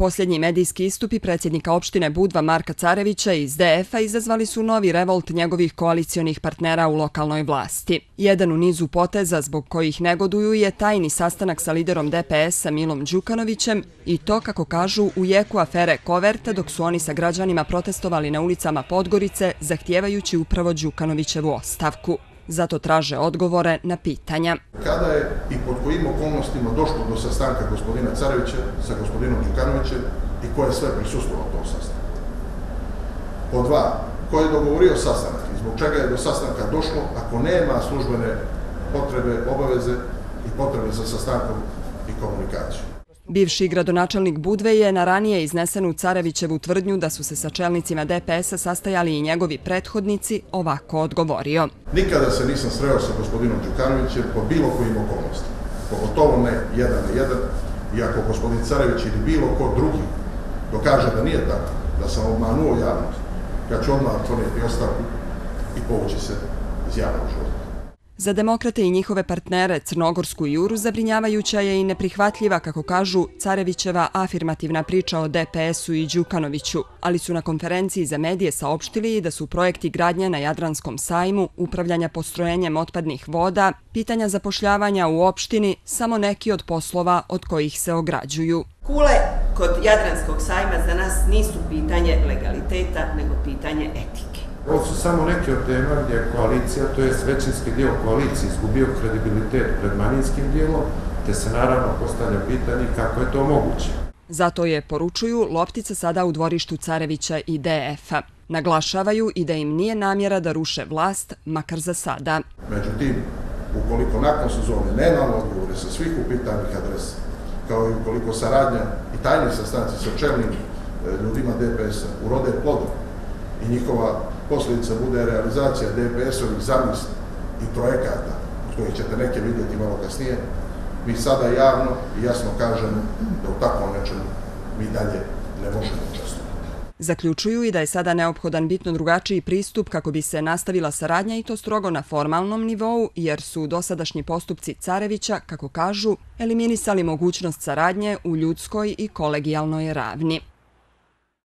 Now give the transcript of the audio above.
Posljednji medijski istupi predsjednika opštine Budva Marka Carevića iz DF-a izazvali su novi revolt njegovih koalicijonih partnera u lokalnoj vlasti. Jedan u nizu poteza zbog kojih negoduju je tajni sastanak sa liderom DPS-a Milom Đukanovićem i to, kako kažu, u jeku afere Koverta dok su oni sa građanima protestovali na ulicama Podgorice zahtijevajući upravo Đukanovićevu ostavku. Zato traže odgovore na pitanja. Kada je i pod kojim okolnostima došlo do sastanka gospodina Carevića sa gospodinom Đukanovićem i ko je sve prisustvovao tom sastanku? Po dva, ko je dogovorio sastanak i zbog čega je do sastanka došlo ako nema službene potrebe, obaveze i potrebe za sastankom i komunikaciju? Bivši gradonačelnik Budve je na ranije iznesenu Carevićevu tvrdnju da su se sa čelnicima DPS-a sastajali i njegovi prethodnici ovako odgovorio. Nikada se nisam sreo sa gospodinom Đukanovićem po bilo kojim okolnostima. Pogotovo ne jedan na jedan. I ako gospodin Carević ili bilo ko drugi dokaže da nije tako, da sam obmanuo javnost, ja ću odmah otvoriti ostavku i povući se iz javnog života. Za demokrate i njihove partnere Crnogorsku juru zabrinjavajuća je i neprihvatljiva, kako kažu, Carevićeva afirmativna priča o DPS-u i Đukanoviću, ali su na konferenciji za medije saopštili da su projekti gradnje na Jadranskom sajmu, upravljanja postrojenjem otpadnih voda, pitanja zapošljavanja u opštini, samo neki od poslova od kojih se ograđuju. Kule kod Jadranskog sajma za nas nisu pitanje legaliteta, nego pitanje etike. Ovo su samo neke od tema gdje je koalicija, to je većinski dio koalicije, izgubio kredibilitet pred manjinskim dijelom, te se naravno postavlja pitanje kako je to moguće. Zato je, poručuju, loptica sada u dvorištu Carevića i DF-a. Naglašavaju i da im nije namjera da ruše vlast, makar za sada. Međutim, ukoliko nakon sezone nemamo odgovore sa svih upitanih adresa, kao i ukoliko saradnja i tajni sastanci sa čelnim e, ljudima DPS-a urode plodom i njihova posljedica bude realizacija DPS-ovih zamisli i projekata, od kojih ćete neke vidjeti malo kasnije, mi sada javno i jasno kažemo da u takvom nečemu mi dalje ne možemo učestvovati. Zaključuju i da je sada neophodan bitno drugačiji pristup kako bi se nastavila saradnja i to strogo na formalnom nivou, jer su dosadašnji postupci Carevića, kako kažu, eliminisali mogućnost saradnje u ljudskoj i kolegijalnoj ravni.